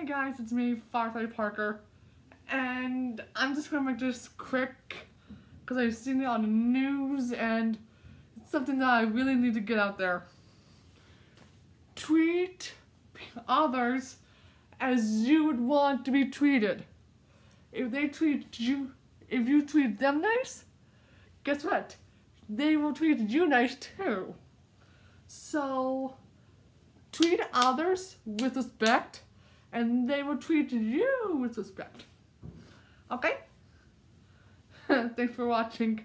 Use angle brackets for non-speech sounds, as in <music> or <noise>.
Hey guys, it's me, Firefly Parker, and I'm just gonna make this quick because I've seen it on the news and it's something that I really need to get out there. Tweet others as you would want to be treated. If they treat you, if you treat them nice, guess what? They will treat you nice too. So, treat others with respect and they will treat you with respect. Okay? <laughs> Thanks for watching.